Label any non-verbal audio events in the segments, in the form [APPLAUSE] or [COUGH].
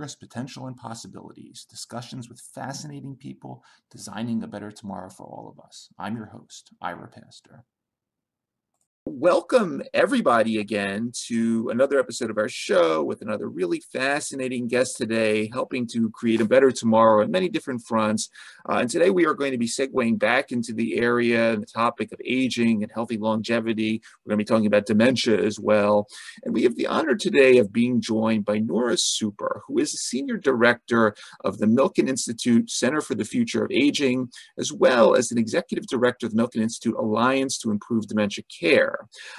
Progress, Potential, and Possibilities discussions with fascinating people designing a better tomorrow for all of us. I'm your host, Ira Pastor welcome everybody again to another episode of our show with another really fascinating guest today, helping to create a better tomorrow on many different fronts. Uh, and today we are going to be segueing back into the area and the topic of aging and healthy longevity. We're going to be talking about dementia as well. And we have the honor today of being joined by Nora Super, who is the Senior Director of the Milken Institute Center for the Future of Aging, as well as an Executive Director of the Milken Institute Alliance to Improve Dementia Care.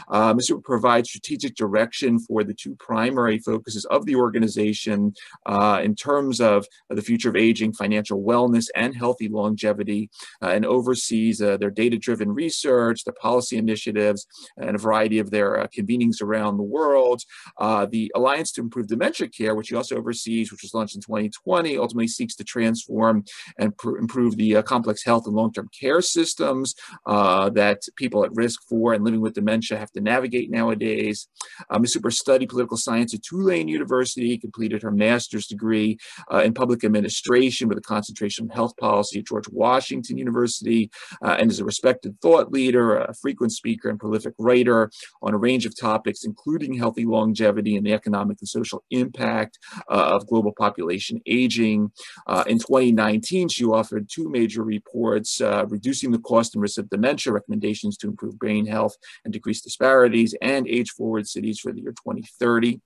Um, this will provide strategic direction for the two primary focuses of the organization uh, in terms of the future of aging, financial wellness, and healthy longevity, uh, and oversees uh, their data-driven research, their policy initiatives, and a variety of their uh, convenings around the world. Uh, the Alliance to Improve Dementia Care, which he also oversees, which was launched in 2020, ultimately seeks to transform and improve the uh, complex health and long-term care systems that people at risk for and living with dementia have to navigate nowadays. Um, Ms. Super studied political science at Tulane University, completed her master's degree uh, in public administration with a concentration in health policy at George Washington University, uh, and is a respected thought leader, a frequent speaker, and prolific writer on a range of topics, including healthy longevity and the economic and social impact uh, of global population aging. Uh, in 2019, she authored two major reports, uh, Reducing the Cost and Risk of Dementia, Recommendations to Improve Brain Health and Decrease disparities and age forward cities for the year 2030.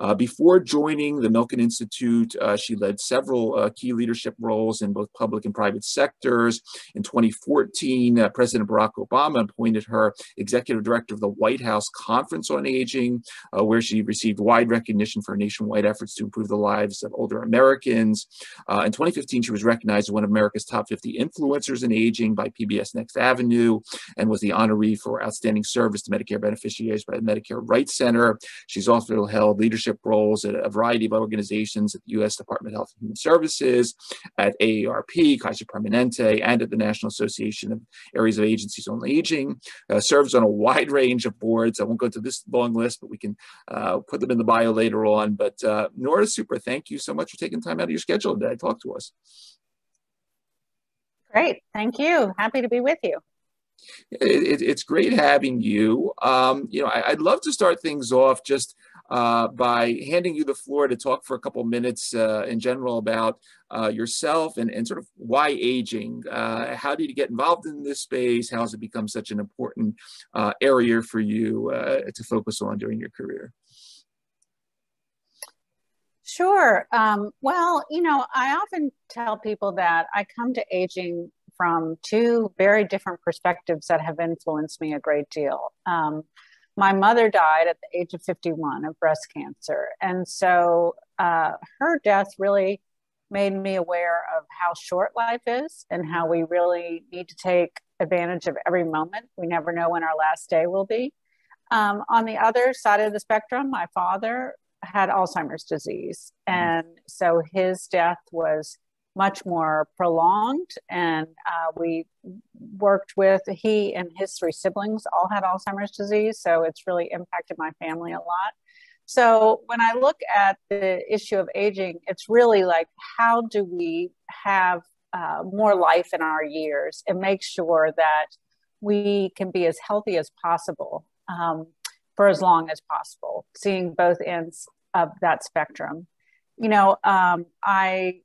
Uh, before joining the Milken Institute, uh, she led several uh, key leadership roles in both public and private sectors. In 2014, uh, President Barack Obama appointed her executive director of the White House Conference on Aging, uh, where she received wide recognition for nationwide efforts to improve the lives of older Americans. In 2015, she was recognized as one of America's top 50 influencers in aging by PBS Next Avenue and was the honoree for outstanding service to Medicare beneficiaries by the Medicare Rights Center. She's also held leadership roles at a variety of organizations at the U.S. Department of Health and Human Services, at AARP, Kaiser Permanente, and at the National Association of Areas of Agencies on Aging. Uh, serves on a wide range of boards. I won't go into this long list, but we can uh, put them in the bio later on. But uh, Nora Super, thank you so much for taking time out of your schedule today to talk to us. Great. Thank you. Happy to be with you. It, it, it's great having you. Um, you know, I, would love to start things off just uh, by handing you the floor to talk for a couple minutes uh, in general about uh, yourself and, and sort of why aging. Uh, how did you get involved in this space? How has it become such an important uh, area for you to focus on during your career? Sure. Um, well, you know, I often tell people that I come to aging from two very different perspectives that have influenced me a great deal. Um, my mother died at the age of 51 of breast cancer. And so uh, her death really made me aware of how short life is and how we really need to take advantage of every moment. We never know when our last day will be. Um, on the other side of the spectrum, my father had Alzheimer's disease. Mm-hmm. And so his death was much more prolonged. And uh, we worked with, he and his three siblings all had Alzheimer's disease. So it's really impacted my family a lot. So when I look at the issue of aging, it's really like, how do we have uh, more life in our years and make sure that we can be as healthy as possible um, for as long as possible, seeing both ends of that spectrum. You know, um, I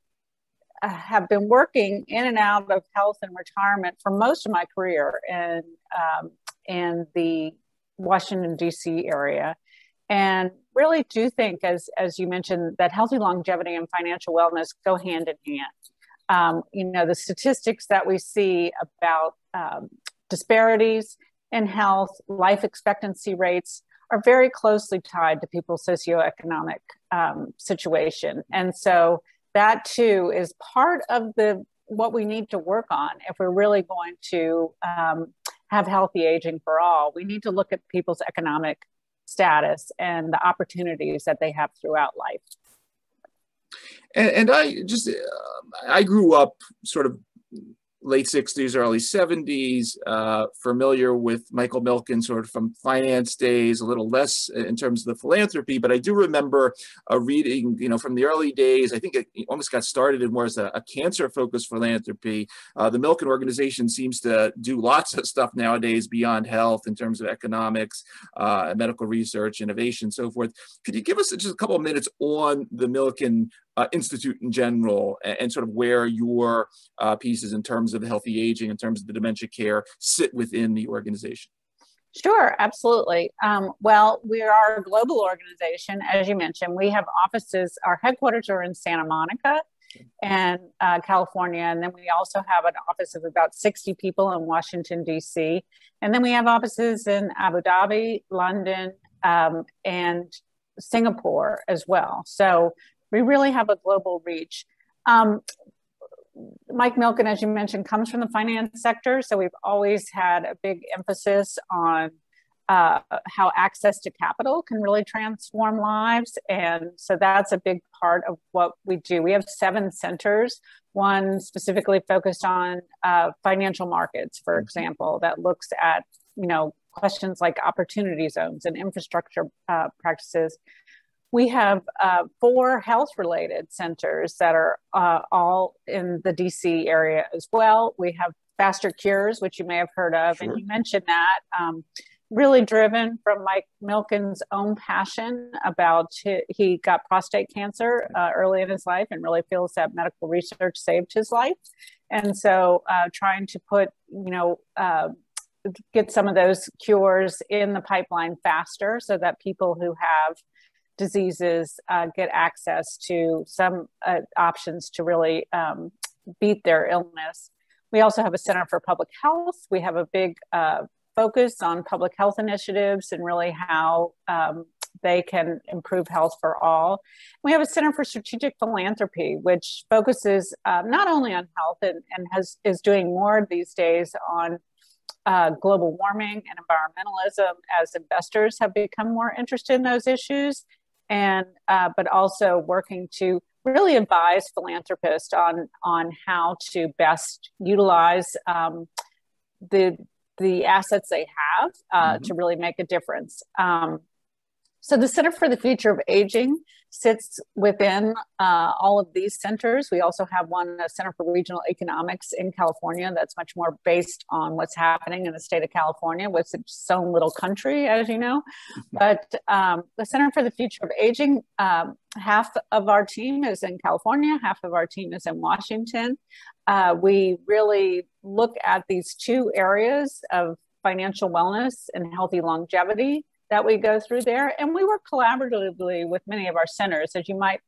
have been working in and out of health and retirement for most of my career in um, in the Washington D.C. area, and really do think, as as you mentioned, that healthy longevity and financial wellness go hand in hand. Um, you know, the statistics that we see about um, disparities in health, life expectancy rates are very closely tied to people's socioeconomic um, situation, and so that too is part of the what we need to work on if we're really going to um, have healthy aging for all. We need to look at people's economic status and the opportunities that they have throughout life. And, and I just, uh, I grew up sort of late 60s, early 70s, uh, familiar with Michael Milken sort of from finance days, a little less in terms of the philanthropy, but I do remember uh, reading, you know, from the early days, I think it almost got started in more as a, a cancer focused philanthropy. Uh, the Milken organization seems to do lots of stuff nowadays beyond health in terms of economics, uh, medical research, innovation, so forth. Could you give us just a couple of minutes on the Milken uh, Institute in general and, and, sort of where your uh, pieces in terms of healthy aging, in terms of the dementia care, sit within the organization? Sure, absolutely. Um, well, we are a global organization, as you mentioned. We have offices, our headquarters are in Santa Monica and uh, California. And then we also have an office of about 60 people in Washington, D.C. And then we have offices in Abu Dhabi, London, um, and Singapore as well. So we really have a global reach. Um, Mike Milken, as you mentioned, comes from the finance sector. So we've always had a big emphasis on uh, how access to capital can really transform lives. And so that's a big part of what we do. We have seven centers, one specifically focused on uh, financial markets, for mm-hmm. example, that looks at, you know, questions like opportunity zones and infrastructure uh, practices we have uh, four health related centers that are uh, all in the DC area as well. We have FasterCures, which you may have heard of, sure. and you mentioned that. Um, really driven from Mike Milken's own passion about he got prostate cancer uh, early in his life and really feels that medical research saved his life. And so uh, trying to put, you know, uh, get some of those cures in the pipeline faster so that people who have diseases uh, get access to some uh, options to really um, beat their illness. We also have a Center for Public Health. We have a big uh, focus on public health initiatives and really how um, they can improve health for all. We have a Center for Strategic Philanthropy, which focuses uh, not only on health and, and has is doing more these days on uh, global warming and environmentalism as investors have become more interested in those issues and uh, but also working to really advise philanthropists on on how to best utilize um, the the assets they have uh, mm-hmm. to really make a difference. Um, so the Center for the Future of Aging sits within uh, all of these centers. We also have one, a Center for Regional Economics in California, that's much more based on what's happening in the state of California, which is its own little country, as you know. But um, the Center for the Future of Aging, um, half of our team is in California, half of our team is in Washington. Uh, we really look at these two areas of financial wellness and healthy longevity that we go through there. And we work collaboratively with many of our centers, as you might.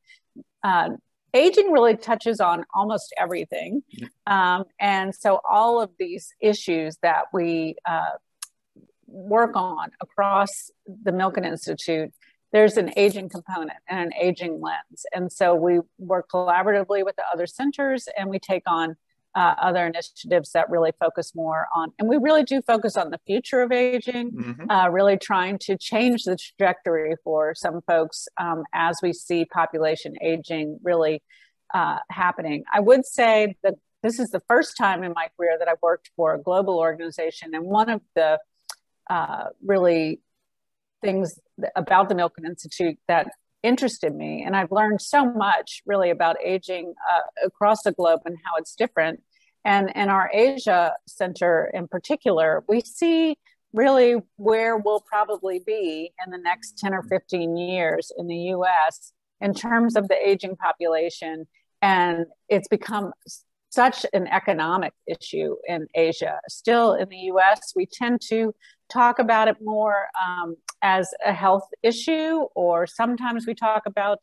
Uh, aging really touches on almost everything. Um, and so all of these issues that we uh, work on across the Milken Institute, there's an aging component and an aging lens. And so we work collaboratively with the other centers and we take on uh, other initiatives that really focus more on, and we really do focus on the future of aging, mm-hmm. uh, really trying to change the trajectory for some folks um, as we see population aging really uh, happening. I would say that this is the first time in my career that I've worked for a global organization, and one of the uh, really things about the Milken Institute that interested me. And I've learned so much really about aging uh, across the globe and how it's different. And in our Asia Center in particular, we see really where we'll probably be in the next 10 or 15 years in the US in terms of the aging population. And it's become such an economic issue in Asia. Still in the US, we tend to talk about it more um, as a health issue, or sometimes we talk about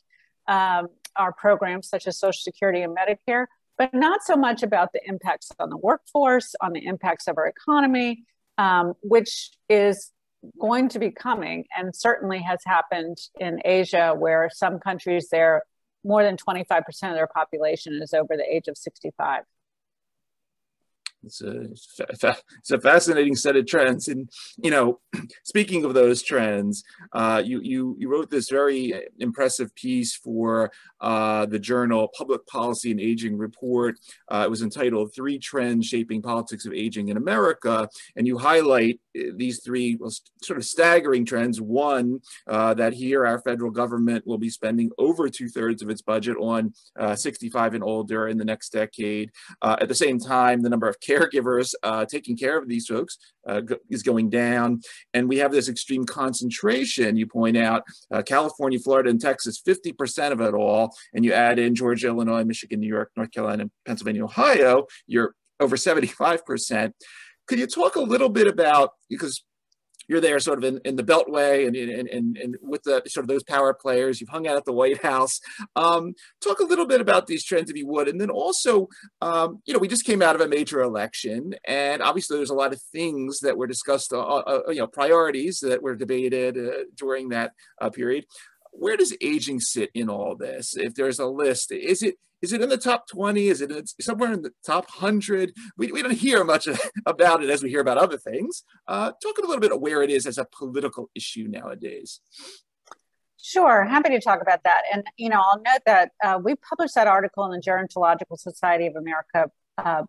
um, our programs such as Social Security and Medicare, but not so much about the impacts on the workforce, on the impacts of our economy, um, which is going to be coming and certainly has happened in Asia, where some countries there, more than 25% of their population is over the age of 65. It's a it's a fascinating set of trends. And you know, [CLEARS THROAT] speaking of those trends, uh, you you you wrote this very impressive piece for uh, the journal Public Policy and Aging Report. Uh, it was entitled Three Trends Shaping Politics of Aging in America. And you highlight uh, these three sort of staggering trends. One, uh, that here our federal government will be spending over two thirds of its budget on uh, 65 and older in the next decade. At the same time, the number of caregivers uh, taking care of these folks uh, is going down. And we have this extreme concentration, you point out, uh, California, Florida, and Texas, 50% of it all and you add in Georgia, Illinois, Michigan, New York, North Carolina, Pennsylvania, Ohio, you're over 75%. Could you talk a little bit about, because you're there sort of in, in the beltway and, and, and, and with the sort of those power players you've hung out at the white house. Um, talk a little bit about these trends if you would. And then also um, you know we just came out of a major election and obviously there's a lot of things that were discussed uh, uh, you know priorities that were debated uh, during that uh, period. Where does aging sit in all this? If there's a list, is it is it in the top 20? Is it somewhere in the top 100? We, we don't hear much [LAUGHS] about it as we hear about other things. Uh, talk a little bit of where it is as a political issue nowadays. Sure, happy to talk about that. And you know, I'll note that uh, we published that article in the Gerontological Society of America uh,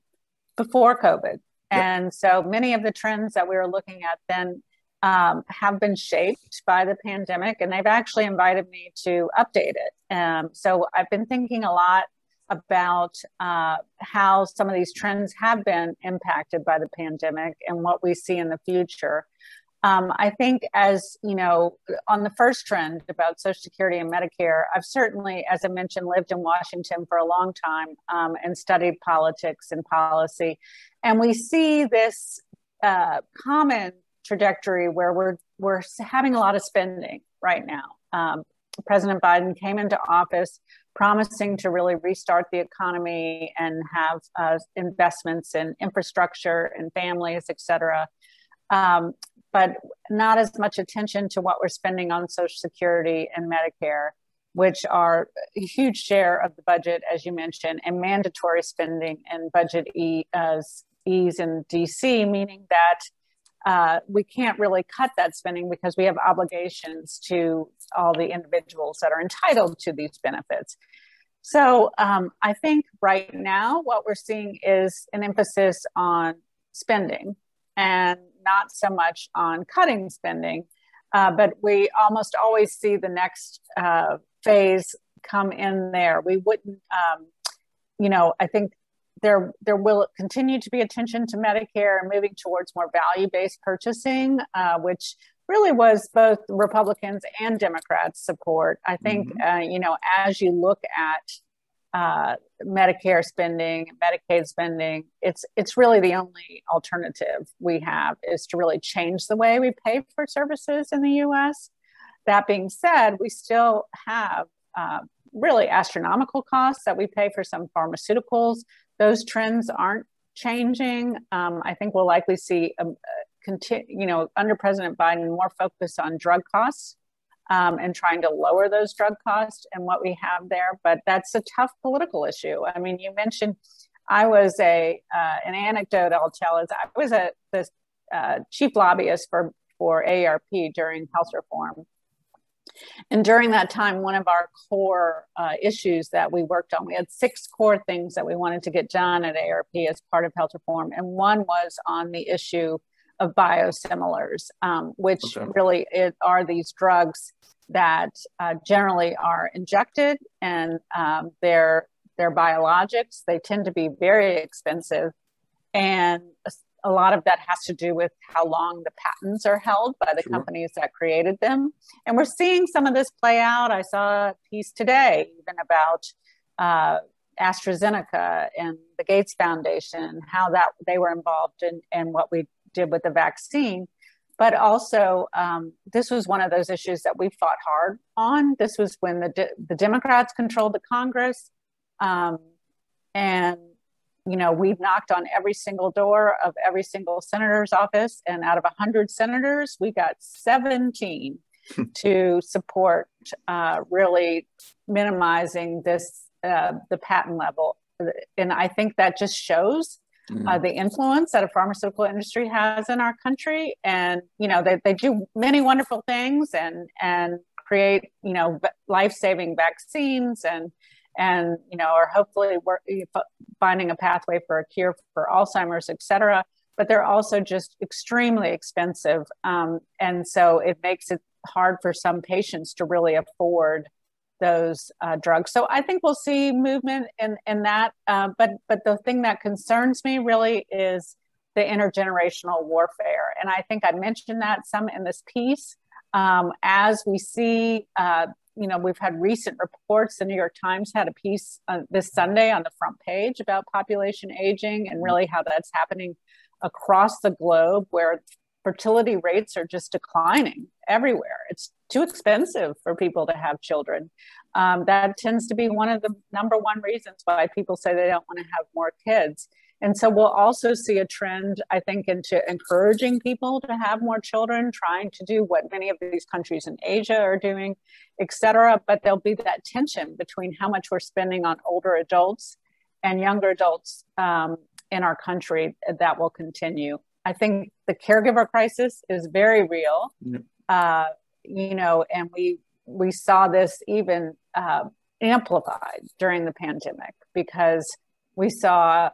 before COVID, and yep. so many of the trends that we were looking at then um, have been shaped by the pandemic, and they've actually invited me to update it. Um, so I've been thinking a lot about uh, how some of these trends have been impacted by the pandemic and what we see in the future. Um, I think, as you know, on the first trend about Social Security and Medicare, I've certainly, as I mentioned, lived in Washington for a long time um, and studied politics and policy. And we see this uh, common trajectory where we're we're having a lot of spending right now. Um, President Biden came into office promising to really restart the economy and have uh, investments in infrastructure and families, et cetera. Um, but not as much attention to what we're spending on Social Security and Medicare, which are a huge share of the budget, as you mentioned, and mandatory spending and budget e, uh, ease in DC, meaning that uh, we can't really cut that spending because we have obligations to all the individuals that are entitled to these benefits. So um, I think right now what we're seeing is an emphasis on spending and not so much on cutting spending. Uh, but we almost always see the next uh, phase come in there. We wouldn't, um, you know, I think there there will continue to be attention to Medicare and moving towards more value based purchasing, uh, which really was both Republicans and Democrats support. I think mm-hmm. uh, you know as you look at uh, Medicare spending, Medicaid spending, it's it's really the only alternative we have is to really change the way we pay for services in the U.S. That being said, we still have uh, really astronomical costs that we pay for some pharmaceuticals those trends aren't changing. Um, I think we'll likely see, a, a conti- you know, under President Biden, more focus on drug costs um, and trying to lower those drug costs and what we have there. But that's a tough political issue. I mean, you mentioned I was a uh, an anecdote I'll tell is I was a the uh, chief lobbyist for for AARP during health reform and during that time, one of our core uh, issues that we worked on, we had six core things that we wanted to get done at AARP as part of health reform. And one was on the issue of biosimilars, um, which okay. really it, are these drugs that uh, generally are injected and um, they're, they're biologics. They tend to be very expensive. And a lot of that has to do with how long the patents are held by the sure. companies that created them. And we're seeing some of this play out. I saw a piece today even about uh, AstraZeneca and the Gates Foundation, how that they were involved in, in what we did with the vaccine. But also, um, this was one of those issues that we fought hard on. This was when the, de- the Democrats controlled the Congress. Um, and you know, we've knocked on every single door of every single senator's office, and out of 100 senators, we got 17 to support uh, really minimizing this, uh, the patent level. And I think that just shows mm. uh, the influence that a pharmaceutical industry has in our country. And, you know, they, they do many wonderful things and, and create, you know, life-saving vaccines and, and, you know, are hopefully work, finding a pathway for a cure for Alzheimer's, et cetera. But they're also just extremely expensive. Um, and so it makes it hard for some patients to really afford those uh, drugs. So I think we'll see movement in in that. Uh, but but the thing that concerns me really is the intergenerational warfare, and I think I mentioned that some in this piece. Um, as we see, uh, you know, we've had recent reports. The New York Times had a piece uh, this Sunday on the front page about population aging and really how that's happening across the globe, where fertility rates are just declining everywhere. It's too expensive for people to have children. Um, that tends to be one of the number one reasons why people say they don't want to have more kids. And so we'll also see a trend, I think, into encouraging people to have more children, trying to do what many of these countries in Asia are doing, et cetera. But there'll be that tension between how much we're spending on older adults and younger adults um, in our country that will continue. I think the caregiver crisis is very real. Uh, you know, and we we saw this even uh, amplified during the pandemic because we saw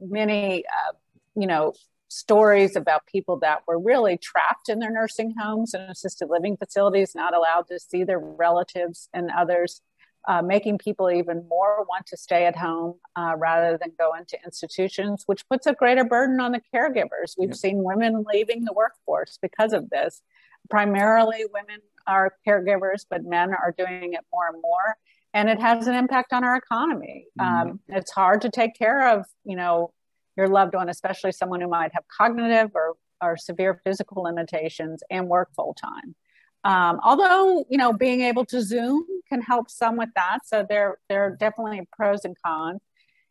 many, uh, you know, stories about people that were really trapped in their nursing homes and assisted living facilities, not allowed to see their relatives and others uh, making people even more want to stay at home uh, rather than go into institutions, which puts a greater burden on the caregivers. We've yeah. seen women leaving the workforce because of this. Primarily, women are caregivers, but men are doing it more and more. And it has an impact on our economy. Mm-hmm. Um, it's hard to take care of, you know, your loved one, especially someone who might have cognitive or, or severe physical limitations and work full time. Um, although you know being able to zoom can help some with that so there there are definitely pros and cons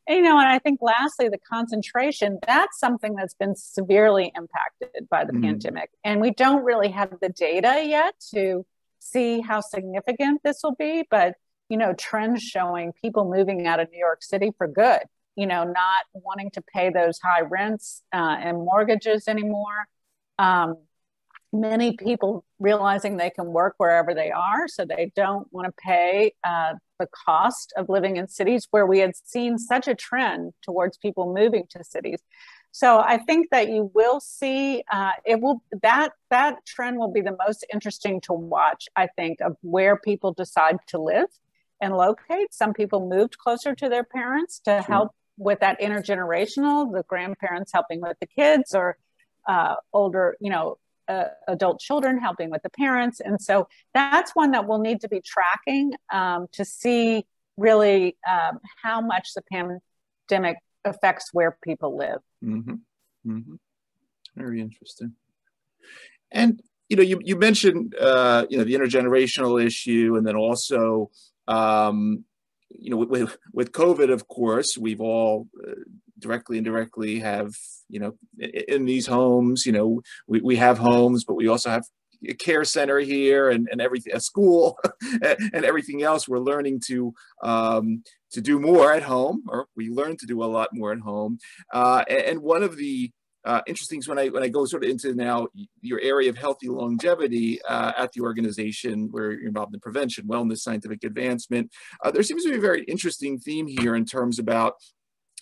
and, you know and i think lastly the concentration that's something that's been severely impacted by the mm-hmm. pandemic and we don't really have the data yet to see how significant this will be but you know trends showing people moving out of new york city for good you know not wanting to pay those high rents uh, and mortgages anymore um, many people realizing they can work wherever they are, so they don't want to pay uh, the cost of living in cities where we had seen such a trend towards people moving to cities. So I think that you will see uh, it will that that trend will be the most interesting to watch. I think of where people decide to live and locate. Some people moved closer to their parents to sure. help with that intergenerational, the grandparents helping with the kids or uh, older, you know, uh, adult children, helping with the parents. And so that's one that we'll need to be tracking um, to see really um, how much the pandemic affects where people live. Mm-hmm. Mm-hmm. Very interesting. And you know, you, you mentioned uh, you know the intergenerational issue, and then also um, you know with, with COVID, of course, we've all uh, directly and indirectly have you know in these homes you know we, we have homes but we also have a care center here and, and everything a school [LAUGHS] and everything else. We're learning to um, to do more at home or we learn to do a lot more at home. Uh, and one of the uh, interesting when I when I go sort of into now your area of healthy longevity uh, at the organization where you're involved in prevention, wellness, scientific advancement, uh, there seems to be a very interesting theme here in terms about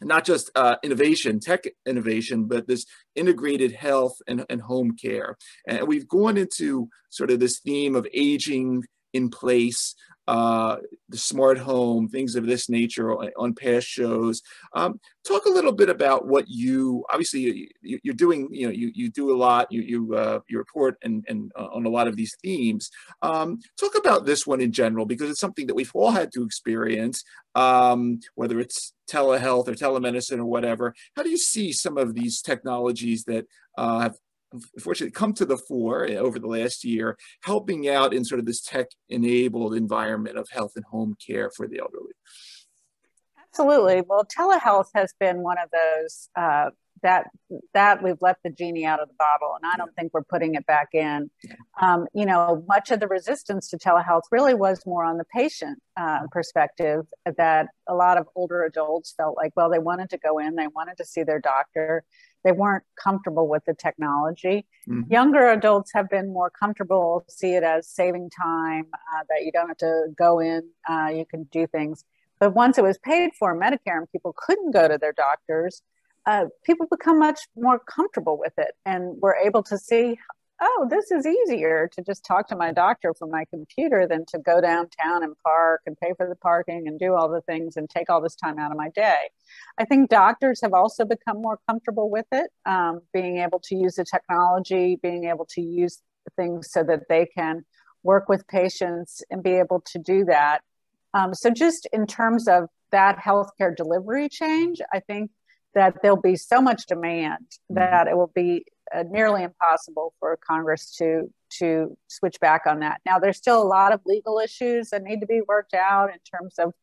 not just uh, innovation, tech innovation, but this integrated health and, and home care. And we've gone into sort of this theme of aging in place, uh, the smart home, things of this nature on, past shows. Um, talk a little bit about what you obviously you, are doing. You know, you, you do a lot. You you uh, you report and and uh, on a lot of these themes. Um, talk about this one in general because it's something that we've all had to experience, um, whether it's telehealth or telemedicine or whatever. How do you see some of these technologies that uh, have unfortunately come to the fore eh, over the last year, helping out in sort of this tech-enabled environment of health and home care for the elderly. Absolutely. Well, telehealth has been one of those uh, that that we've let the genie out of the bottle and i don't think we're putting it back in um, you know much of the resistance to telehealth really was more on the patient uh, perspective that a lot of older adults felt like well they wanted to go in they wanted to see their doctor they weren't comfortable with the technology mm-hmm. younger adults have been more comfortable see it as saving time uh, that you don't have to go in uh, you can do things but once it was paid for medicare and people couldn't go to their doctors uh, people become much more comfortable with it and we're able to see oh this is easier to just talk to my doctor from my computer than to go downtown and park and pay for the parking and do all the things and take all this time out of my day i think doctors have also become more comfortable with it um, being able to use the technology being able to use things so that they can work with patients and be able to do that um, so just in terms of that healthcare delivery change i think that there'll be so much demand mm-hmm. that it will be uh, nearly impossible for Congress to to switch back on that. Now, there's still a lot of legal issues that need to be worked out in terms of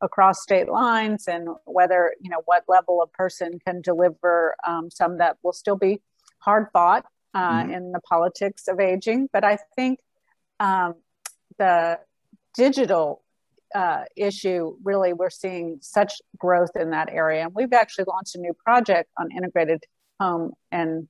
across state lines and whether you know what level a person can deliver. Um, some that will still be hard fought uh, mm-hmm. in the politics of aging, but I think um, the digital uh, issue, really, we're seeing such growth in that area. And we've actually launched a new project on integrated home and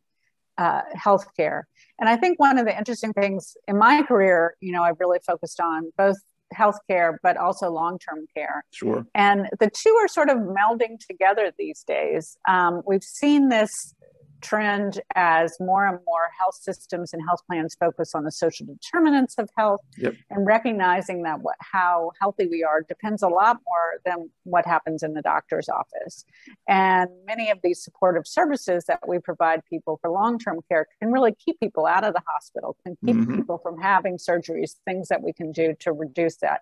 uh, healthcare. And I think one of the interesting things in my career, you know, I've really focused on both healthcare, but also long term care. Sure. And the two are sort of melding together these days. Um, we've seen this trend as more and more health systems and health plans focus on the social determinants of health yep. and recognizing that what, how healthy we are depends a lot more than what happens in the doctor's office. And many of these supportive services that we provide people for long term care can really keep people out of the hospital, can keep mm-hmm. people from having surgeries, things that we can do to reduce that.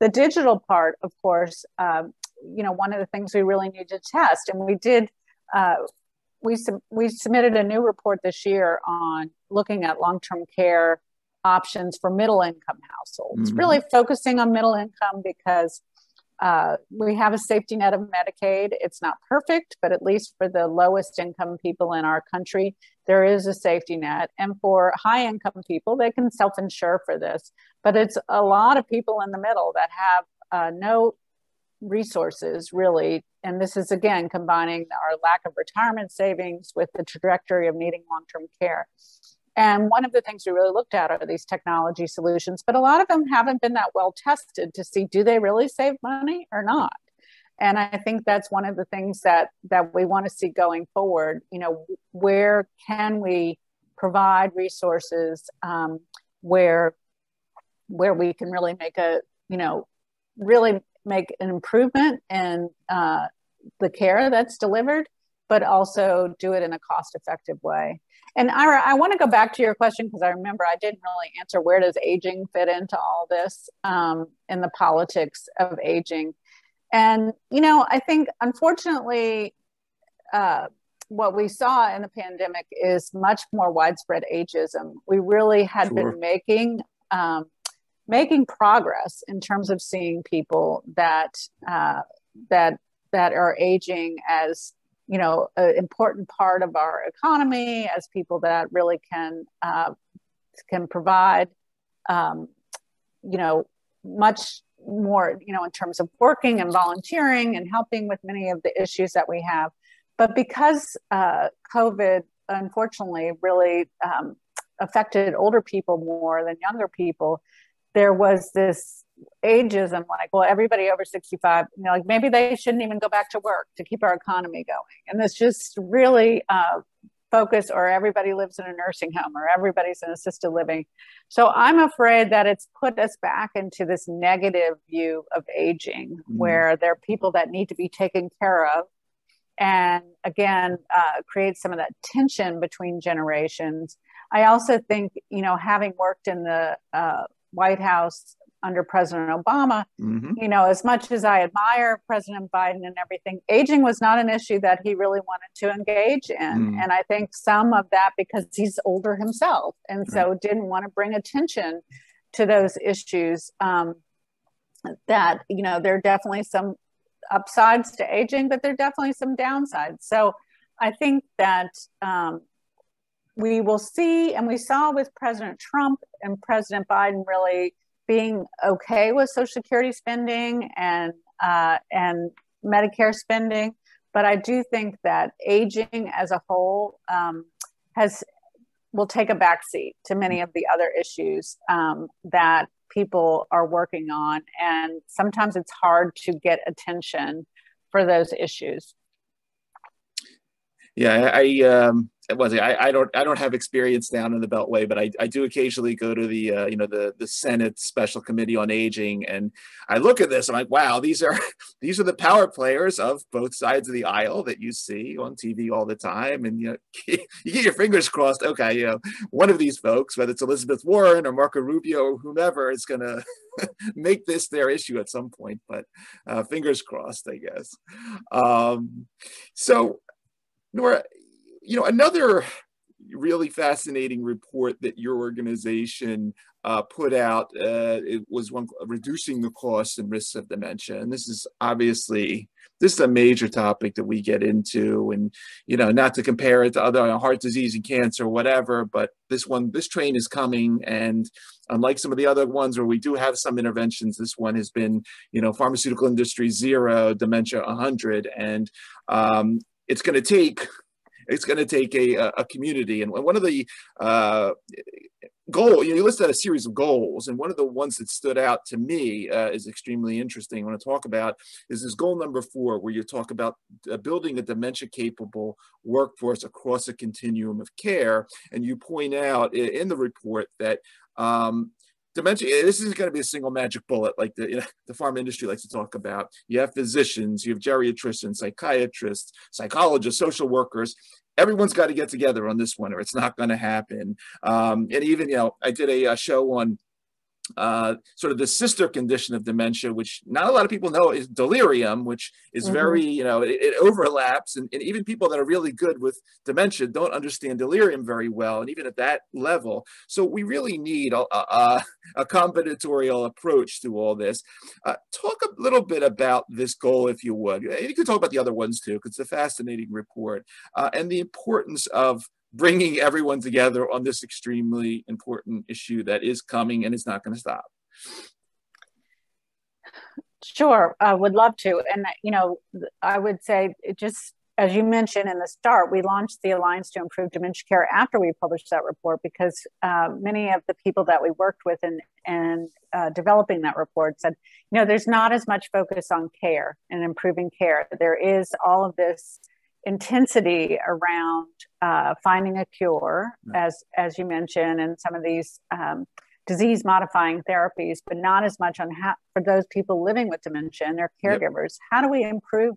The digital part, of course, um, you know, one of the things we really need to test, and we did uh, we, we submitted a new report this year on looking at long-term care options for middle income households, mm-hmm. really focusing on middle income because uh, we have a safety net of Medicaid. It's not perfect, but at least for the lowest income people in our country, there is a safety net. And for high income people, they can self insure for this. But it's a lot of people in the middle that have uh, no resources really. And this is again combining our lack of retirement savings with the trajectory of needing long-term care. And one of the things we really looked at are these technology solutions but a lot of them haven't been that well tested to see do they really save money or not? And i think that's one of the things that that we want to see going forward. You know where can we provide resources um, where where we can really make a you know really make an improvement in uh, the care that's delivered, but also do it in a cost effective way. And Ira, I want to go back to your question because I remember I didn't really answer where does aging fit into all this um, in the politics of aging. And, you know, I think unfortunately, uh, what we saw in the pandemic is much more widespread ageism. We really had sure. been making um, making progress in terms of seeing people that uh, that that are aging as you know an important part of our economy as people that really can uh, can provide um, you know much more you know in terms of working and volunteering and helping with many of the issues that we have. But because uh, covid unfortunately really um, affected older people more than younger people there was this ageism like well everybody over 65 you know like maybe they shouldn't even go back to work to keep our economy going. And this just really uh, focus or everybody lives in a nursing home or everybody's in assisted living. So i'm afraid that it's put us back into this negative view of aging mm. where there are people that need to be taken care of. And again uh, create some of that tension between generations. I also think you know having worked in the uh, White House under President Obama, mm-hmm. you know, as much as I admire President Biden and everything, aging was not an issue that he really wanted to engage in. Mm. And I think some of that because he's older himself and so right. didn't want to bring attention to those issues. Um, that, you know, there are definitely some upsides to aging, but there are definitely some downsides. So I think that um, we will see, and we saw with President Trump and President Biden really being okay with Social Security spending and uh, and Medicare spending. But I do think that aging as a whole um, has will take a backseat to many of the other issues um, that people are working on, and sometimes it's hard to get attention for those issues. Yeah, I, um, was I, I don't I don't have experience down in the Beltway, but I, I do occasionally go to the uh, you know the the Senate Special Committee on Aging, and I look at this. I'm like, wow, these are [LAUGHS] these are the power players of both sides of the aisle that you see on TV all the time, and you know [LAUGHS] you get your fingers crossed. Okay, you know one of these folks, whether it's Elizabeth Warren or Marco Rubio or whomever, is going [LAUGHS] to make this their issue at some point. But uh, fingers crossed, I guess. Um, so, Nora you know, another really fascinating report that your organization uh, put out uh, it was one reducing the costs and risks of dementia. And this is obviously this is a major topic that we get into and you know not to compare it to other heart disease and cancer or whatever but this one this train is coming. And unlike some of the other ones where we do have some interventions this one has been you know pharmaceutical industry zero dementia 100 and um, it's going to take it's going to take a, a community. And one of the uh, goal, you, know, you listed a series of goals, and one of the ones that stood out to me uh, is extremely interesting. I want to talk about is this goal number four, where you talk about uh, building a dementia-capable workforce across a continuum of care, and you point out in the report that um, dementia this is going to be a single magic bullet like the you know, [LAUGHS] the pharma industry likes to talk about. You have physicians you have geriatricians psychiatrists psychologists social workers. Everyone's got to get together on this one or it's not going to happen. Um, and even you know i did a, a show on uh, sort of the sister condition of dementia, which not a lot of people know is delirium, which is mm-hmm. very, you know, it, it overlaps. And, and, even people that are really good with dementia don't understand delirium very well. And even at that level. So we really need a, a, a combinatorial approach to all this. Uh, talk a little bit about this goal, if you would. You could talk about the other ones too, because it's a fascinating report uh, and the importance of bringing everyone together on this extremely important issue that is coming and is not going to stop. Sure, I would love to. And, you know, I would say just as you mentioned in the start, we launched the Alliance to Improve Dementia Care after we published that report because uh, many of the people that we worked with in, in uh, developing that report said, you know, there's not as much focus on care and improving care. There is all of this intensity around uh, finding a cure, as as you mentioned, and some of these um, disease modifying therapies, but not as much on how for those people living with dementia and their caregivers. Yep. How do we improve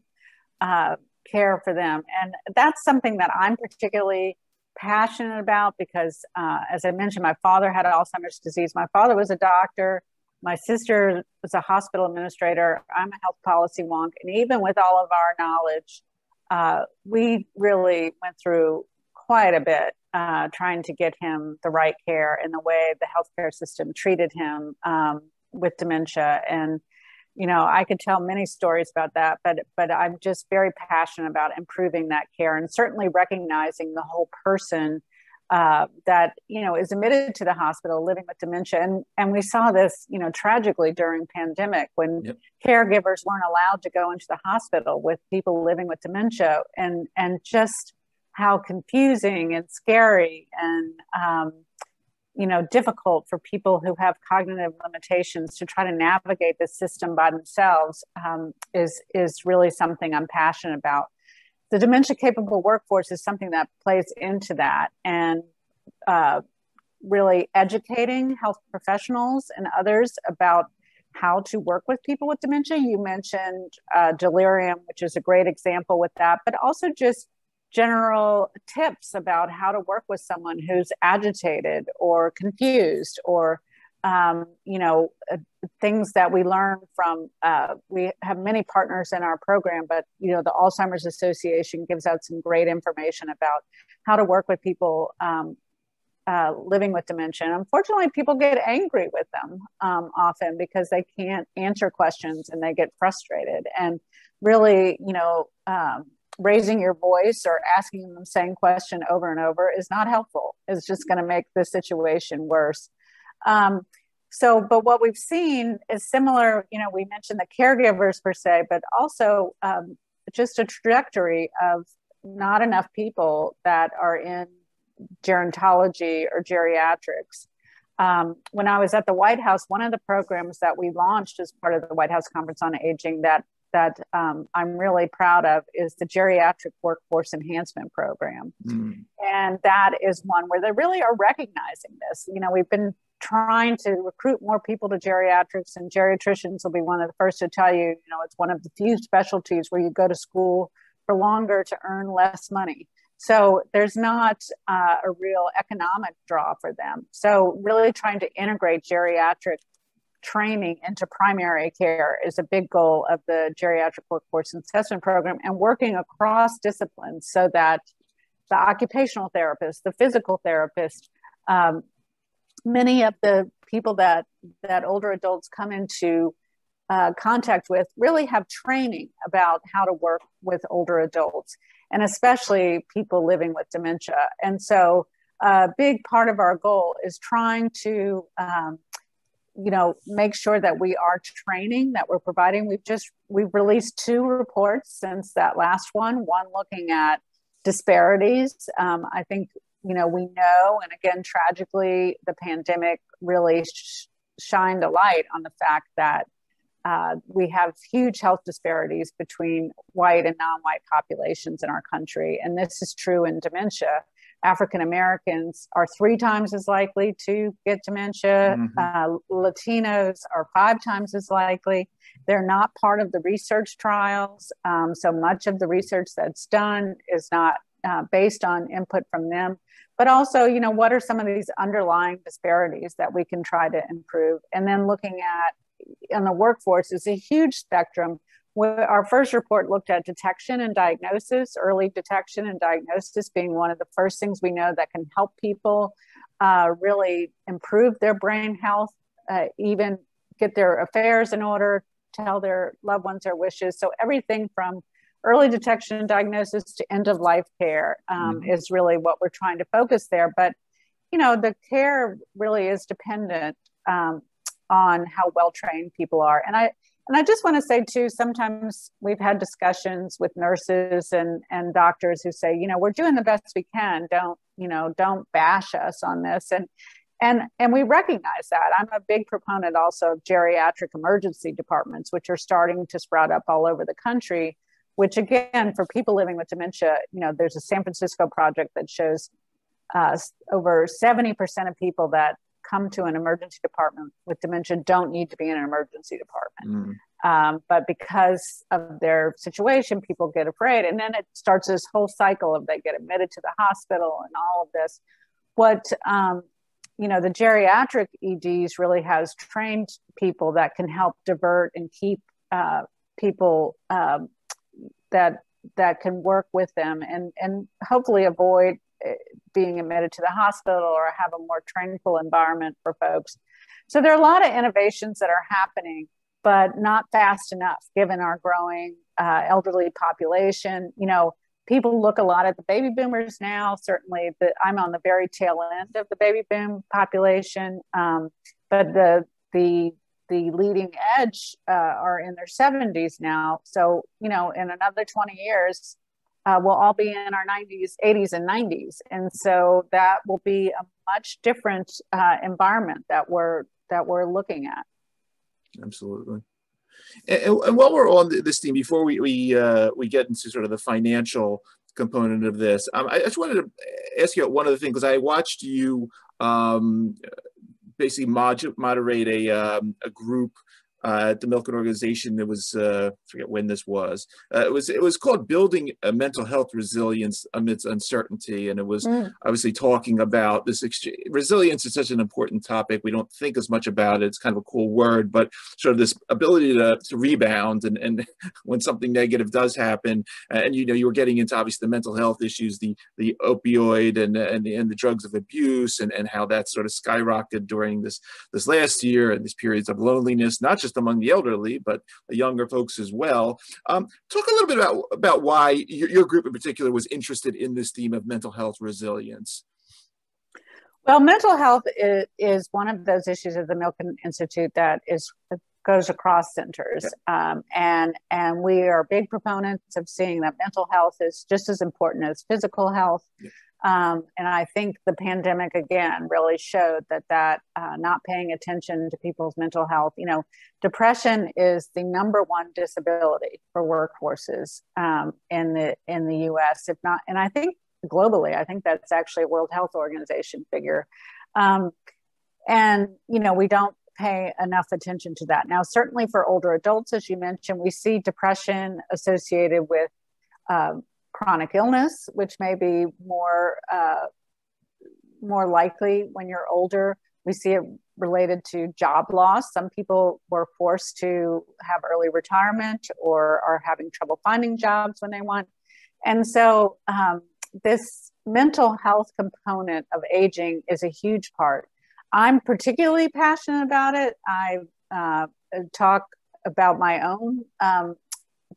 uh, care for them? And that's something that I'm particularly passionate about because, uh, as I mentioned, my father had Alzheimer's disease. My father was a doctor. My sister was a hospital administrator. I'm a health policy wonk. And even with all of our knowledge, uh, we really went through quite a bit uh, trying to get him the right care in the way the healthcare system treated him um, with dementia. And, you know, I could tell many stories about that, but but I'm just very passionate about improving that care and certainly recognizing the whole person uh, that you know is admitted to the hospital living with dementia. And and we saw this you know tragically during pandemic when yep. caregivers weren't allowed to go into the hospital with people living with dementia. And and just how confusing and scary and um, you know difficult for people who have cognitive limitations to try to navigate the system by themselves um, is is really something i'm passionate about the dementia capable workforce is something that plays into that and uh, really educating health professionals and others about how to work with people with dementia. You mentioned uh, delirium, which is a great example with that, but also just general tips about how to work with someone who's agitated or confused or um, you know, uh, things that we learn from. Uh, we have many partners in our program, but you know, the Alzheimer's Association gives out some great information about how to work with people um, uh, living with dementia. Unfortunately, people get angry with them um, often because they can't answer questions and they get frustrated. And really, you know, um, raising your voice or asking them the same question over and over is not helpful. It's just going to make the situation worse. Um, so, but what we've seen is similar. You know, we mentioned the caregivers per se, but also um, just a trajectory of not enough people that are in gerontology or geriatrics. Um, when I was at the White House, one of the programs that we launched as part of the White House Conference on Aging that that um, I'm really proud of is the Geriatric Workforce Enhancement Program, mm. and that is one where they really are recognizing this. You know, we've been trying to recruit more people to geriatrics, and geriatricians will be one of the first to tell you, you know, it's one of the few specialties where you go to school for longer to earn less money. So there's not uh, a real economic draw for them. So really trying to integrate geriatric training into primary care is a big goal of the geriatric workforce assessment program and working across disciplines so that the occupational therapist, the physical therapist, um, many of the people that that older adults come into uh, contact with really have training about how to work with older adults and especially people living with dementia. And so a big part of our goal is trying to um, you know make sure that we are training that we're providing. We've just we've released two reports since that last one one looking at disparities. Um, i think you know, we know, and again, tragically, the pandemic really sh- shined a light on the fact that uh, we have huge health disparities between white and non white populations in our country. And this is true in dementia. African Americans are three times as likely to get dementia. Mm-hmm. Uh, Latinos are five times as likely. They're not part of the research trials. Um, so much of the research that's done is not uh, based on input from them. But also you know what are some of these underlying disparities that we can try to improve? And then looking at in the workforce is a huge spectrum. Our first report looked at detection and diagnosis early detection and diagnosis being one of the first things we know that can help people uh, really improve their brain health uh, even get their affairs in order tell their loved ones their wishes. So everything from early detection and diagnosis to end of life care um, mm-hmm. is really what we're trying to focus there. But, you know, the care really is dependent um, on how well trained people are. And I, and I just want to say too, sometimes we've had discussions with nurses and, and doctors who say, you know, we're doing the best we can. Don't, you know, don't bash us on this. And, and, and we recognize that. I'm a big proponent also of geriatric emergency departments, which are starting to sprout up all over the country which again for people living with dementia you know there's a san francisco project that shows uh, over 70% of people that come to an emergency department with dementia don't need to be in an emergency department mm. um, but because of their situation people get afraid and then it starts this whole cycle of they get admitted to the hospital and all of this what um, you know the geriatric eds really has trained people that can help divert and keep uh, people um, that that can work with them and and hopefully avoid eh, being admitted to the hospital or have a more tranquil environment for folks. So there are a lot of innovations that are happening, but not fast enough given our growing uh, elderly population. You know, people look a lot at the baby boomers now. Certainly, the, I'm on the very tail end of the baby boom population, um, but the the the leading edge uh, are in their 70s now. So, you know, in another 20 years, uh, we'll all be in our 90s, 80s, and 90s. And so that will be a much different uh, environment that we're that we're looking at. Absolutely. And, and while we're on this theme, before we we uh, we get into sort of the financial component of this, um, I just wanted to ask you one other thing because I watched you um, basically mod- moderate a, um, a group uh, at the Milken organization. It was uh, I forget when this was. Uh, it was it was called Building a Mental Health Resilience Amidst Uncertainty, and it was mm. obviously talking about this exchange. resilience is such an important topic. We don't think as much about it. It's kind of a cool word, but sort of this ability to, to rebound and and [LAUGHS] when something negative does happen, and you know you were getting into obviously the mental health issues, the the opioid and and the, and the drugs of abuse, and and how that sort of skyrocketed during this this last year and these periods of loneliness, not just just among the elderly, but younger folks as well. Um, talk a little bit about, about why your, your group in particular was interested in this theme of mental health resilience. Well, mental health is, is, one of those issues of the Milken Institute that is goes across centers, yeah. um, and and we are big proponents of seeing that mental health is just as important as physical health. Yeah. Um, and I think the pandemic again really showed that that uh, not paying attention to people's mental health. You know, depression is the number one disability for workforces um, in the in the U.S. If not, and I think globally, I think that's actually a World Health Organization figure. Um, and you know, we don't pay enough attention to that. Now, certainly for older adults, as you mentioned, we see depression associated with uh, chronic illness, which may be more uh, more likely when you're older. We see it related to job loss. Some people were forced to have early retirement or are having trouble finding jobs when they want. And so, um, this mental health component of aging is a huge part. I'm particularly passionate about it. I uh, talk about my own um,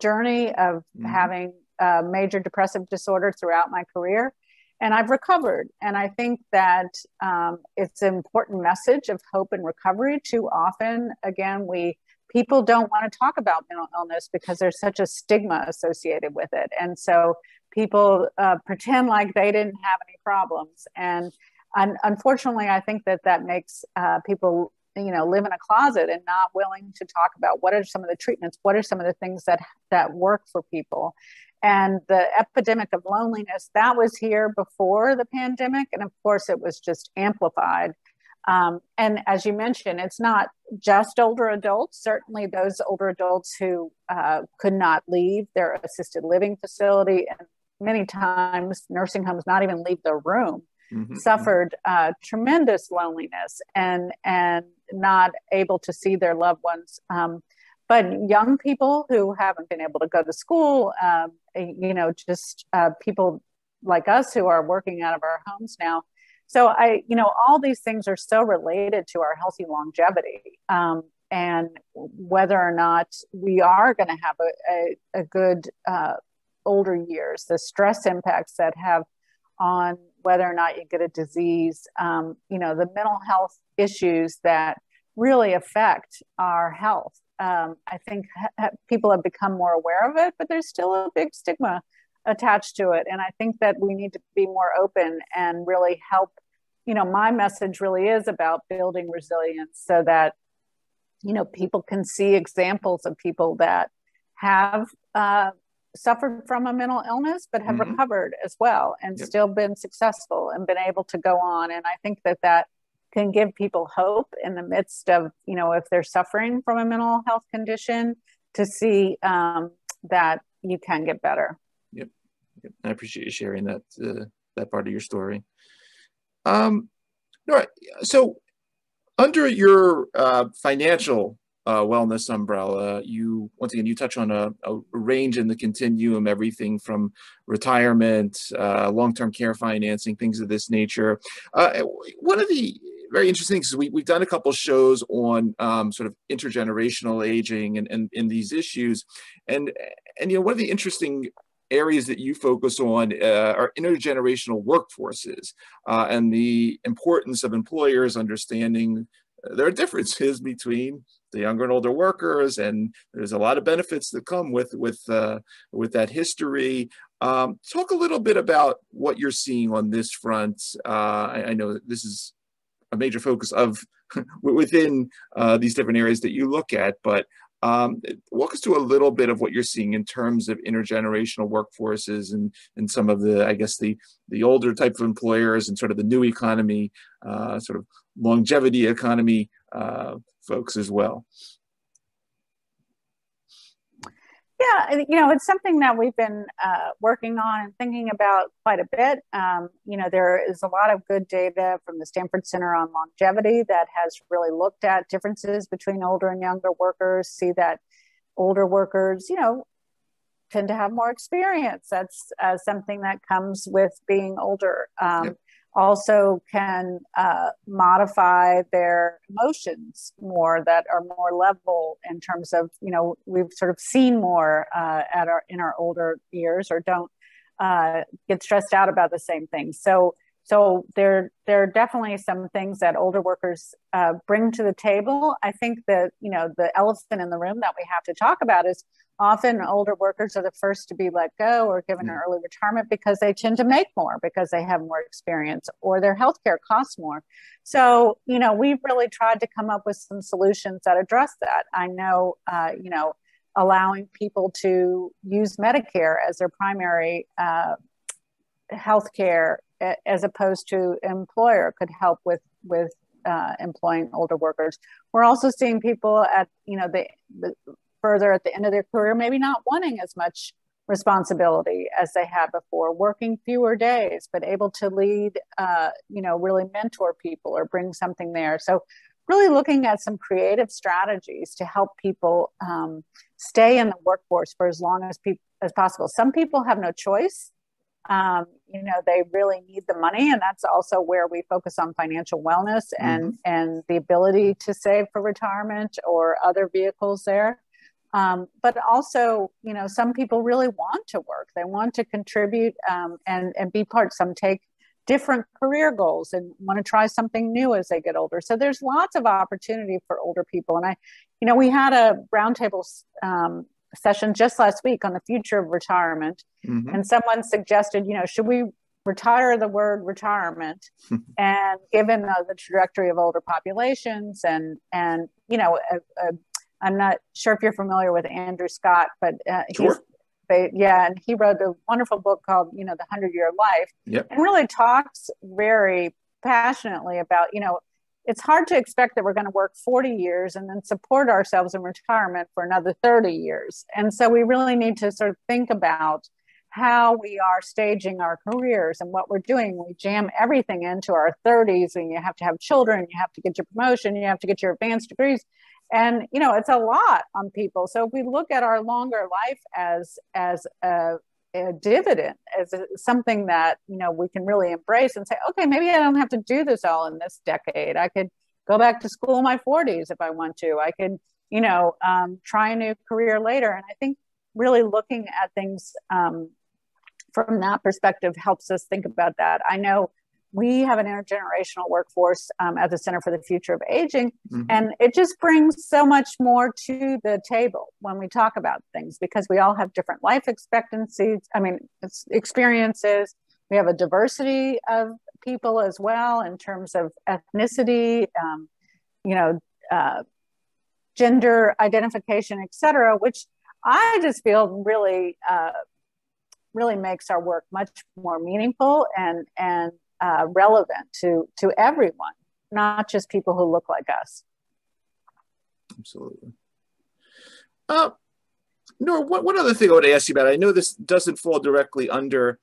journey of mm-hmm. having a major depressive disorder throughout my career, and I've recovered. And I think that um, it's an important message of hope and recovery. Too often, again, we people don't want to talk about mental illness because there's such a stigma associated with it, and so people uh, pretend like they didn't have any problems and and unfortunately, I think that that makes uh, people, you know, live in a closet and not willing to talk about what are some of the treatments, what are some of the things that that work for people. And the epidemic of loneliness that was here before the pandemic, and of course, it was just amplified. Um, and as you mentioned, it's not just older adults. Certainly, those older adults who uh, could not leave their assisted living facility, and many times nursing homes not even leave their room mm-hmm. suffered uh, tremendous loneliness and and not able to see their loved ones. Um, but young people who haven't been able to go to school, um, you know, just uh, people like us who are working out of our homes now. So I, you know, all these things are so related to our healthy longevity. Um, and whether or not we are going to have a, a, a good uh, older years, the stress impacts that have on whether or not you get a disease, um, you know, the mental health issues that really affect our health. Um, I think ha- people have become more aware of it, but there's still a big stigma attached to it. And I think that we need to be more open and really help. You know, my message really is about building resilience so that, you know, people can see examples of people that have uh, suffered from a mental illness but have mm-hmm. recovered as well and yep. still been successful and been able to go on and i think that that can give people hope in the midst of you know if they're suffering from a mental health condition to see um, that you can get better yep. yep. i appreciate you sharing that uh, that part of your story um all right so under your uh, financial uh, wellness umbrella. You once again you touch on a, a, range in the continuum, everything from retirement, uh, long-term care financing, things of this nature. Uh, one of the very interesting things we, we've done a couple shows on um, sort of intergenerational aging and, and, and these issues, and and you know one of the interesting areas that you focus on uh, are intergenerational workforces uh, and the importance of employers understanding there are differences [LAUGHS] between the younger and older workers, and there's a lot of benefits that come with with uh, with that history. Um, talk a little bit about what you're seeing on this front. Uh, I, I, know this is a major focus of [LAUGHS] within uh, these different areas that you look at, but um, walk us through a little bit of what you're seeing in terms of intergenerational workforces and, and some of the, I guess, the, the older type of employers and sort of the new economy, uh, sort of longevity economy uh, folks as well. Yeah, you know, it's something that we've been uh, working on and thinking about quite a bit. Um, you know, there is a lot of good data from the Stanford Center on Longevity that has really looked at differences between older and younger workers, see that older workers, you know, tend to have more experience. That's uh, something that comes with being older. Um, yep. Also can uh, modify their emotions more that are more level in terms of you know we've sort of seen more uh, at our in our older years or don't uh, get stressed out about the same things so so there there are definitely some things that older workers uh, bring to the table. I think that you know the elephant in the room that we have to talk about is often older workers are the first to be let go or given an early retirement because they tend to make more because they have more experience or their healthcare costs more. So you know we've really tried to come up with some solutions that address that. I know uh, you know allowing people to use medicare as their primary uh, health care as opposed to employer could help with with uh, employing older workers. We're also seeing people at you know the, the further at the end of their career maybe not wanting as much responsibility as they had before, working fewer days but able to lead, uh, you know, really mentor people or bring something there. So really looking at some creative strategies to help people um, stay in the workforce for as long as, pe- as possible. Some people have no choice um, you know they really need the money and that's also where we focus on financial wellness and mm-hmm. and the ability to save for retirement or other vehicles there. Um, but also you know some people really want to work. They want to contribute um, and and be part. Some take different career goals and want to try something new as they get older. So there's lots of opportunity for older people. And i you know we had a roundtable um, session just last week on the future of retirement. Mm-hmm. And someone suggested, you know, should we retire the word retirement? [LAUGHS] and given the, the, trajectory of older populations and, and you know, i am not sure if you're familiar with Andrew Scott, but uh, sure. he's, yeah, and he wrote a wonderful book called, you know, The Hundred Year Life, yep. and really talks very passionately about, you know, it's hard to expect that we're going to work 40 years and then support ourselves in retirement for another 30 years. And so we really need to sort of think about how we are staging our careers and what we're doing. We jam everything into our 30s and you have to have children, you have to get your promotion, you have to get your advanced degrees. And you know, it's a lot on people. So if we look at our longer life as as a a dividend as something that you know we can really embrace and say okay maybe i don't have to do this all in this decade. I could go back to school in my 40s if i want to. I could you know um, try a new career later. And i think really looking at things um, from that perspective helps us think about that. I know we have an intergenerational workforce um, at the Center for the Future of Aging, mm-hmm. and it just brings so much more to the table when we talk about things because we all have different life expectancies. I mean, experiences. We have a diversity of people as well in terms of ethnicity, um, you know, uh, gender identification, etc. Which I just feel really, uh, really makes our work much more meaningful and and uh, relevant to to everyone, not just people who look like us. Absolutely. Uh, one, one other thing I want to ask you about. I know this doesn't fall directly under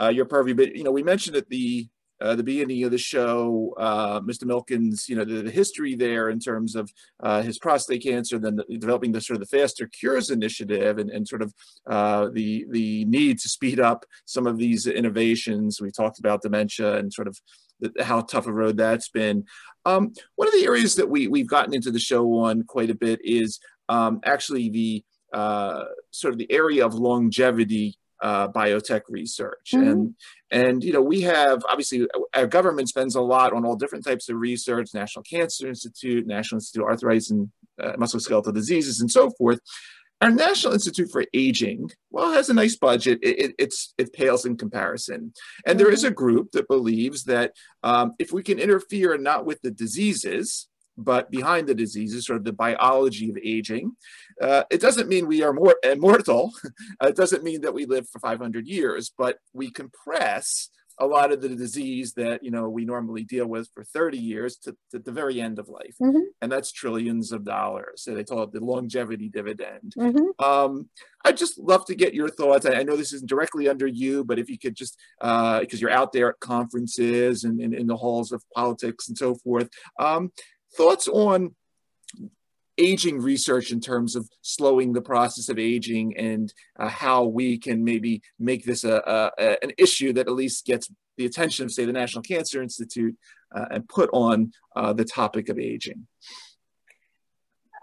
uh, your purview, but you know we mentioned at the uh, the beginning of the show, uh, Mr. Milken's, you know, the, the, history there in terms of uh, his prostate cancer, then the, developing the sort of the FasterCures initiative, and, and sort of uh, the the need to speed up some of these innovations. We talked about dementia and sort of the, how tough a road that's been. Um, one of the areas that we we've gotten into the show on quite a bit is um, actually the uh, sort of the area of longevity uh, biotech research mm-hmm. and and you know we have obviously our government spends a lot on all different types of research national cancer institute national institute of arthritis and uh, musculoskeletal diseases and so forth our national institute for aging well has a nice budget it, it it's it pales in comparison and mm-hmm. there is mm-hmm. a group that believes that um, if we can interfere not with the diseases but behind the diseases, sort of the biology of aging. Uh, it doesn't mean we are more [LAUGHS] immortal. it doesn't mean that we live for 500 years, but we compress a lot of the disease that you know we normally deal with for 30 years to, to the very end of life mm-hmm. and that's trillions of dollars so they call it the longevity dividend mm-hmm. um, i'd just love to get your thoughts I, I, know this isn't directly under you but if you could just because uh, you're out there at conferences and in the halls of politics and so forth um, thoughts on aging research in terms of slowing the process of aging and uh, how we can maybe make this a, a, an issue that at least gets the attention of, say, the National Cancer Institute uh, and put on uh, the topic of aging.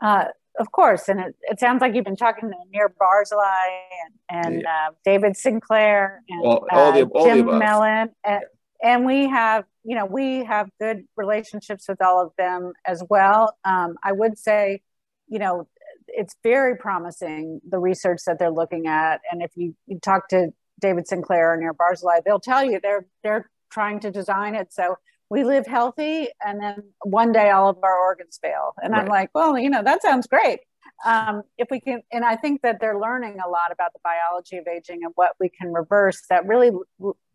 Uh, of course, and it, it, sounds like you've been talking to Nir Barzilai and, and yeah. Uh, David Sinclair and all, all the, all Jim Mellon. And, and we have you know we have good relationships with all of them as well. Um, i would say you know it's very promising the research that they're looking at. And if you, you talk to david sinclair or Nir barzilai they'll tell you they're they're trying to design it. So we live healthy and then one day all of our organs fail. And right. i'm like well you know that sounds great um, if we can and i think that they're learning a lot about the biology of aging and what we can reverse that really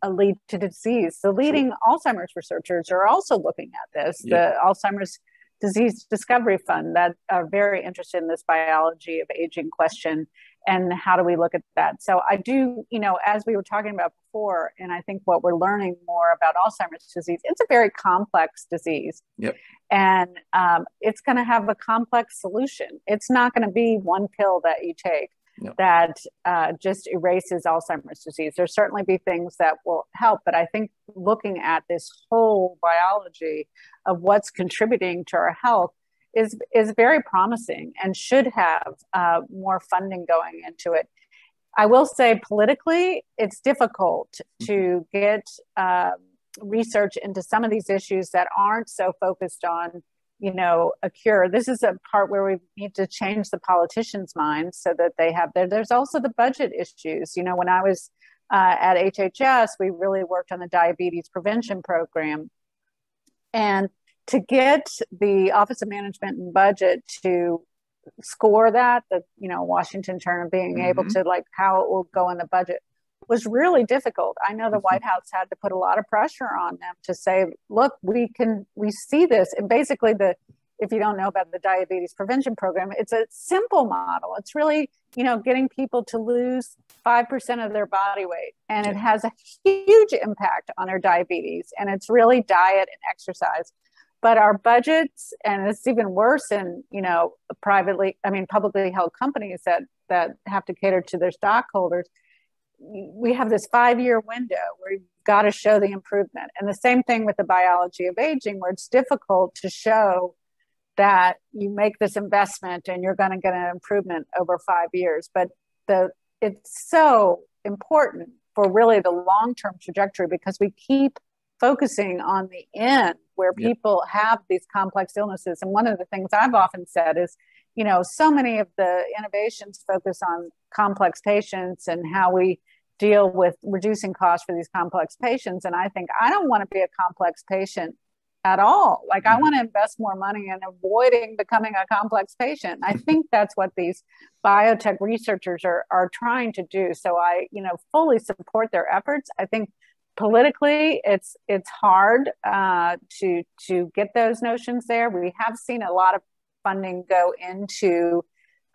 lead to disease. The leading alzheimer's researchers are also looking at this yeah. the alzheimer's disease discovery fund that are very interested in this biology of aging question and how do we look at that? So i do you know as we were talking about before and i think what we're learning more about alzheimer's disease it's a very complex disease. Yep. and um, it's going to have a complex solution. It's not going to be one pill that you take that uh, just erases alzheimer's disease. There'll certainly be things that will help but i think looking at this whole biology of what's contributing to our health is is very promising and should have uh, more funding going into it. I will say politically, it's difficult to get uh, research into some of these issues that aren't so focused on, you know, a cure. This is a part where we need to change the politicians' minds so that they have there. There's also the budget issues. You know, when I was uh, at HHS, we really worked on the diabetes prevention program, and to get the Office of Management and Budget to score that, the you know Washington Turner being mm-hmm. able to like how it will go in the budget was really difficult. I know the mm-hmm. White House had to put a lot of pressure on them to say, look, we can we see this, and basically the if you don't know about the diabetes prevention program, it's a simple model. It's really, you know, getting people to lose 5% of their body weight. And it has a huge impact on their diabetes. And it's really diet and exercise but our budgets and it's even worse in you know privately i mean publicly held companies that that have to cater to their stockholders we have this five year window where you've got to show the improvement. And the same thing with the biology of aging where it's difficult to show that you make this investment and you're going to get an improvement over five years. But the it's so important for really the long term trajectory because we keep focusing on the end where people yep. have these complex illnesses. And one of the things I've often said is, you know, so many of the innovations focus on complex patients and how we deal with reducing costs for these complex patients. And I think I don't want to be a complex patient at all. Like mm-hmm. I want to invest more money in avoiding becoming a complex patient. I think that's what these biotech researchers are, are trying to do. So I, you know, fully support their efforts. I think politically it's it's hard uh, to to get those notions there. We have seen a lot of funding go into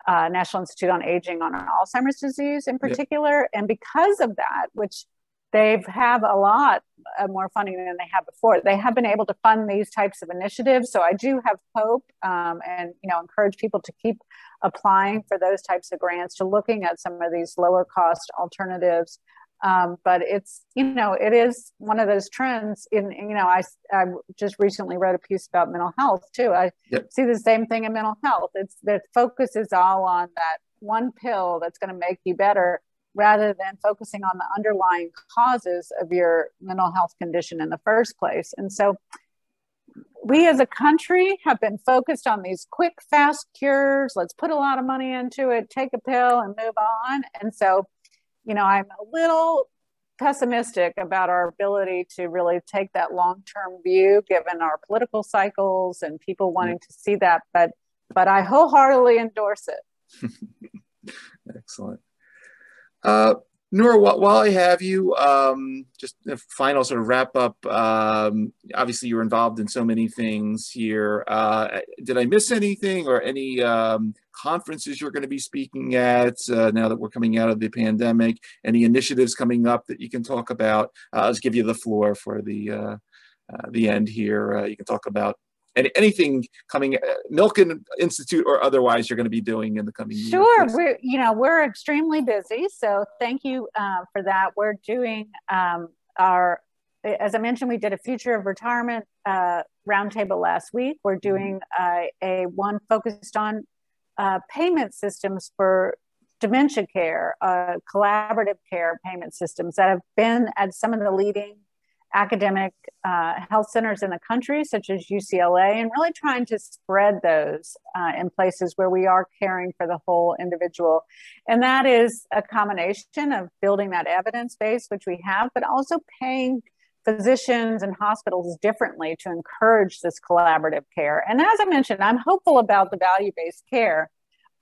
uh, national institute on aging on alzheimer's disease in particular. And because of that which they have have a lot uh, more funding than they have before they have been able to fund these types of initiatives. So i do have hope um, and you know encourage people to keep applying for those types of grants to looking at some of these lower cost alternatives um, but it's you know it is one of those trends in you know I, I just recently wrote a piece about mental health too. I yep. see the same thing in mental health. It's the focus is all on that one pill that's going to make you better rather than focusing on the underlying causes of your mental health condition in the first place. And so we as a country have been focused on these quick fast cures. Let's put a lot of money into it take a pill and move on. And so you know, I'm a little pessimistic about our ability to really take that long term view given our political cycles and people wanting to see that but but i wholeheartedly endorse it [LAUGHS] excellent uh, Nora, while I have you, um, just a final sort of wrap up. Um, obviously, you're involved in so many things here. Uh, did I miss anything or any um, conferences you're going to be speaking at uh, now that we're coming out of the pandemic? Any initiatives coming up that you can talk about? Uh, I'll just give you the floor for the uh, uh, the end here. Uh, you can talk about any, anything coming, uh, Milken Institute or otherwise, you're going to be doing in the coming year. Sure, we're you know we're extremely busy, so thank you uh, for that. We're doing um, our, as I mentioned, we did a future of retirement uh, roundtable last week. We're mm-hmm. doing uh, a one focused on uh, payment systems for dementia care, uh, collaborative care payment systems that have been at some of the leading academic uh, health centers in the country, such as UCLA, and really trying to spread those uh, in places where we are caring for the whole individual. And that is a combination of building that evidence base, which we have, but also paying physicians and hospitals differently to encourage this collaborative care. And as I mentioned, I'm hopeful about the value based care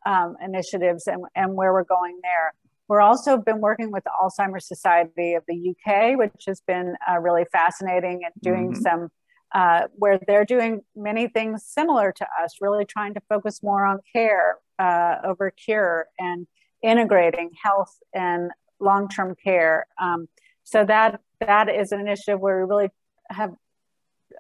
um, initiatives and, and where we're going there. We're also been working with the Alzheimer's Society of the UK, which has been uh, really fascinating and doing mm-hmm. some uh, where they're doing many things similar to us, really trying to focus more on care uh, over cure and integrating health and long-term care. Um, so that that is an initiative where we really have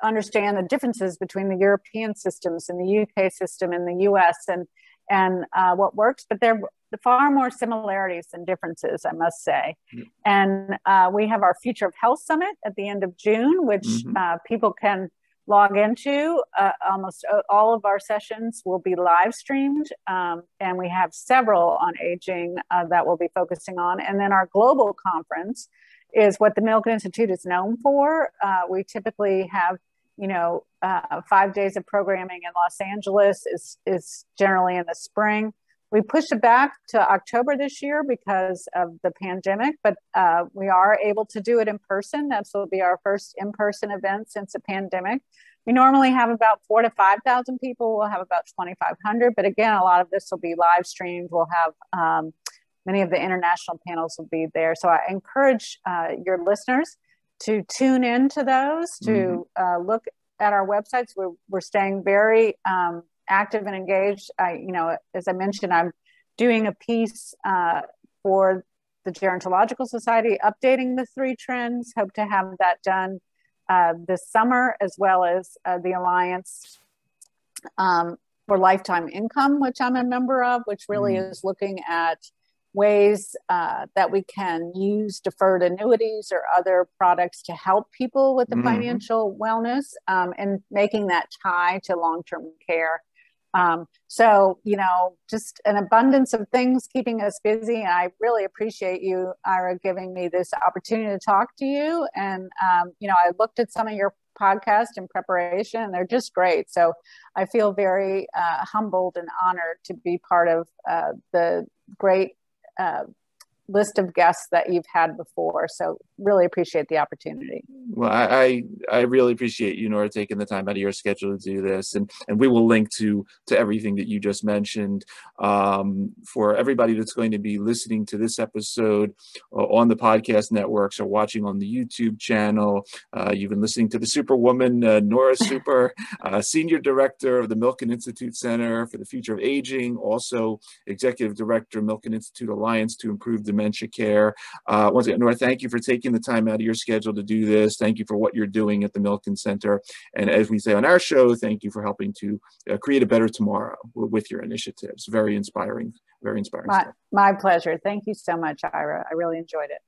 understand the differences between the European systems and the UK system and the US and and uh, what works, but there are far more similarities than differences, I must say. Mm-hmm. And uh, we have our Future of Health Summit at the end of June, which mm-hmm. uh, people can log into. Uh, almost all of our sessions will be live streamed, um, and we have several on aging uh, that we'll be focusing on. And then our global conference is what the Milken Institute is known for. Uh, we typically have you know, uh, five days of programming in Los Angeles is, is generally in the spring. We pushed it back to October this year because of the pandemic, but uh, we are able to do it in person. That's will be our first in person event since the pandemic. We normally have about four to 5,000 people. We'll have about 2,500, but again, a lot of this will be live streamed. We'll have um, many of the international panels will be there. So I encourage uh, your listeners to tune in to those, to mm-hmm. uh, look at our websites. We're, we're staying very um, active and engaged. I, you know, as I mentioned, I'm doing a piece uh, for the Gerontological Society, updating the three trends. Hope to have that done uh, this summer, as well as uh, the Alliance um, for Lifetime Income, which I'm a member of, which really mm. is looking at ways uh, that we can use deferred annuities or other products to help people with the mm-hmm. financial wellness um, and making that tie to long-term care. Um, so you know just an abundance of things keeping us busy. And i really appreciate you ira giving me this opportunity to talk to you. And um, you know i looked at some of your podcast in preparation and they're just great. So i feel very uh, humbled and honored to be part of uh, the great uh, list of guests that you've had before. So really appreciate the opportunity. Well, I, I really appreciate you, Nora, taking the time out of your schedule to do this, and and we will link to to everything that you just mentioned um, for everybody that's going to be listening to this episode uh, on the podcast networks or watching on the YouTube channel. Uh, you've been listening to the Superwoman, uh, Nora [LAUGHS] Super, uh, Senior Director of the Milken Institute Center for the Future of Aging, also Executive Director, Milken Institute Alliance to Improve Dementia Care. Uh, once again, Nora, thank you for taking the time out of your schedule to do this. Thank you for what you're doing at the Milken Center. And as we say on our show, thank you for helping to uh, create a better tomorrow with your initiatives. Very inspiring, very inspiring. My, my pleasure. Thank you so much, Ira. I really enjoyed it.